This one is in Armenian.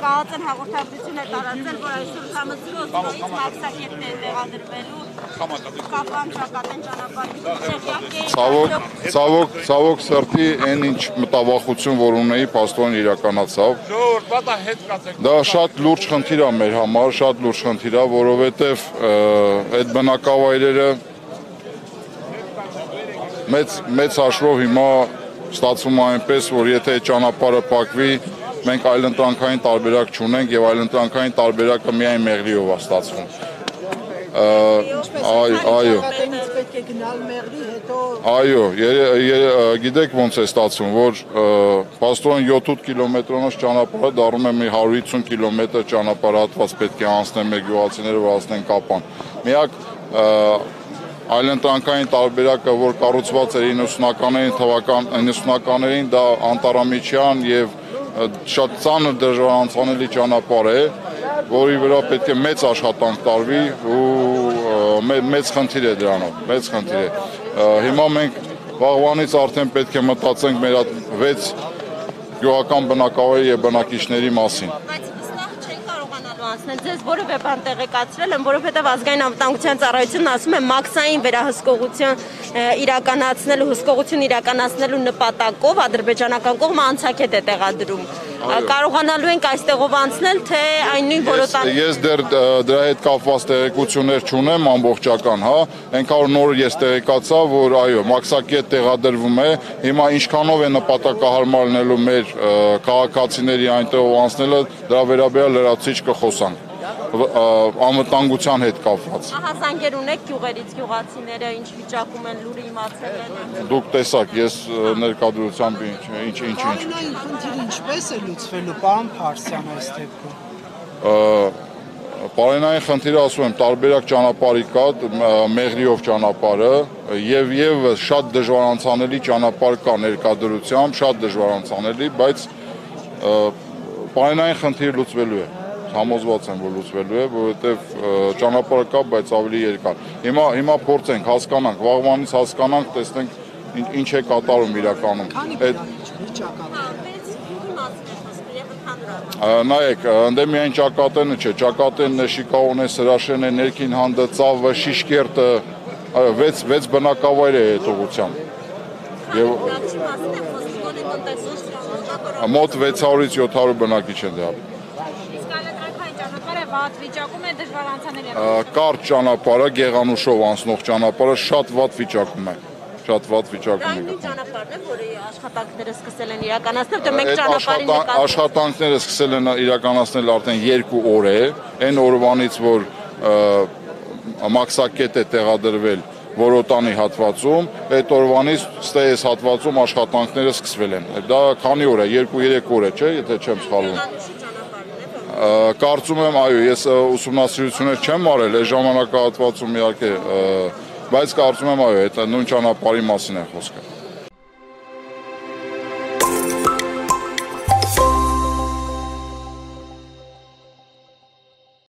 Կահացեն հաղորդագրություն է տարածել, որ այսօր ժամը 0-ից մաքսակետն է տեղադրվելու կապան ճակատեն ճանապարհի Ցավոք, ցավոք, սրտի այն ինչ մտավախություն որ ունեի, փաստորեն իրականացավ։ Դա շատ լուրջ խնդիր է մեր համար, շատ լուրջ խնդիր է, որովհետև այդ բնակավայրերը մեծ մեծ հաշվով հիմա ստացվում է այնպես, որ եթե ճանապարհը փակվի, մենք այլընտրանքային տարբերակ չունենք եւ այլընտրանքային տարբերակը միայն մեղրիով է ստացվում։ Այո, այո։ պետք է գնալ մեղրի, հետո Այո, գիտեք ոնց է ստացվում, որ պաստորեն 7-8 կիլոմետրանոց ճանապարհը դառնում է մի 150 կիլոմետր ճանապարհատված պետք է անցնեն մեր գյուղացիները, որ հասնեն կապան։ Միակ այլընտրանքային տարբերակը, որ կառուցված էր 90-ականներին թվական 90-ականներին, դա Անտարամիջյան եւ շատ ծանր դժվարանցանելի ճանապարհ է, որի վրա պետք է մեծ աշխատանք տարվի ու մեծ խնդիր է դրանով, մեծ խնդիր է։ Հիմա մենք վաղվանից արդեն պետք է մտածենք մեր այդ 6 գյուղական բնակավայրի եւ բնակիչների մասին։ Բայց վստահ չեն կարողանալու անցնել։ Ձեզ որևէ բան տեղեկացրել եմ, որովհետև ազգային անվտանգության ծառայությունն ասում է մաքսային վերահսկողություն իրականացնելու հսկողություն իրականացնելու նպատակով ադրբեջանական կողմը անցակետ է տեղադրում։ Ա, Կարողանալու ենք այստեղով անցնել, թե այն նույն որոտան ես դեռ դրա հետ կապված տեղեկություններ չունեմ ամբողջական, հա։ Այնքան որ նոր ես տեղեկացա, որ այո, մաքսակետ տեղադրվում է։ Հիմա ինչքանով է նպատակահարմար լինելու մեր քաղաքացիների այնտեղով անցնելը, դրա վերաբերյալ լրացիչ կխոսանք։ Ը, Անվտանգության հետ կապված։ Ահա զանգեր ունեք գյուղերից գյուղացիները ինչ վիճակում են լուրը իմացել են։ Դուք տեսաք, ես ներկայությամբ ինչ ինչ ինչ ինչ Արենային խնդիրը ինչպես է լուծվելու, պարոն Փարսյան այս դեպքում։ Պարենային խնդիրը ասում եմ, տարբերակ ճանապարհի կա, մեղրիով ճանապարհը եւ եւ շատ դժվարանցանելի ճանապարհ կա ներկայդրությամբ, շատ դժվարանցանելի, բայց պարենային խնդիրը լուծվելու է համոզված եմ, որ լուծվելու է, որովհետև ճանապարհը կա, բայց ավելի երկար։ Հիմա հիմա փորձենք, հասկանանք, վաղվանից հասկանանք, տեսնենք ինչ, է կատարում իրականում։ Այդ բնակիչ ճակատը։ Ա, Նայեք, ընդե միայն ճակատենը չէ, ճակատենն է, շիկաուն է, սրաշեն է, ներքին հանդը, ծավը, շիշկերտը, 6 6 բնակավայր է այդ ուղությամբ։ Եվ մոտ 600-ից 700 բնակիչ են ճանապարհը վատ վիճակում է դժվար անցանել Ա, Կարճ ճանապարհը, Գեղանուշով անցնող ճանապարհը շատ վատ վիճակում է։ Շատ վատ վիճակում է։ Այն նույն ճանապարհն է, որի աշխատանքները սկսել են իրականացնել, մենք Այդ ճանապարհի նկատմամբ աշխատանքները սկսել են իրականացնել արդեն 2 օր է, այն օրվանից որ մաքսակետ է տեղադրվել Որոտանի հատվածում, այդ օրվանից ստե այս հատվածում աշխատանքները սկսվել են։ Դա քանի օր է, 2-3 օր է, չէ, եթե չեմ սխալվում։ Կարծում եմ, այո, ես ուսումնասիրություններ չեմ արել այս ժամանակահատվածում իհարկե, բայց կարծում եմ, այո, այդ նույն ճանապարհի մասին է խոսքը։